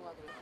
좋아하더라고요.